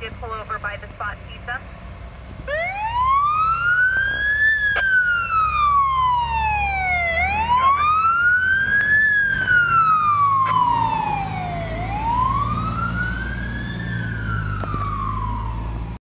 did pull over by the spot pizza.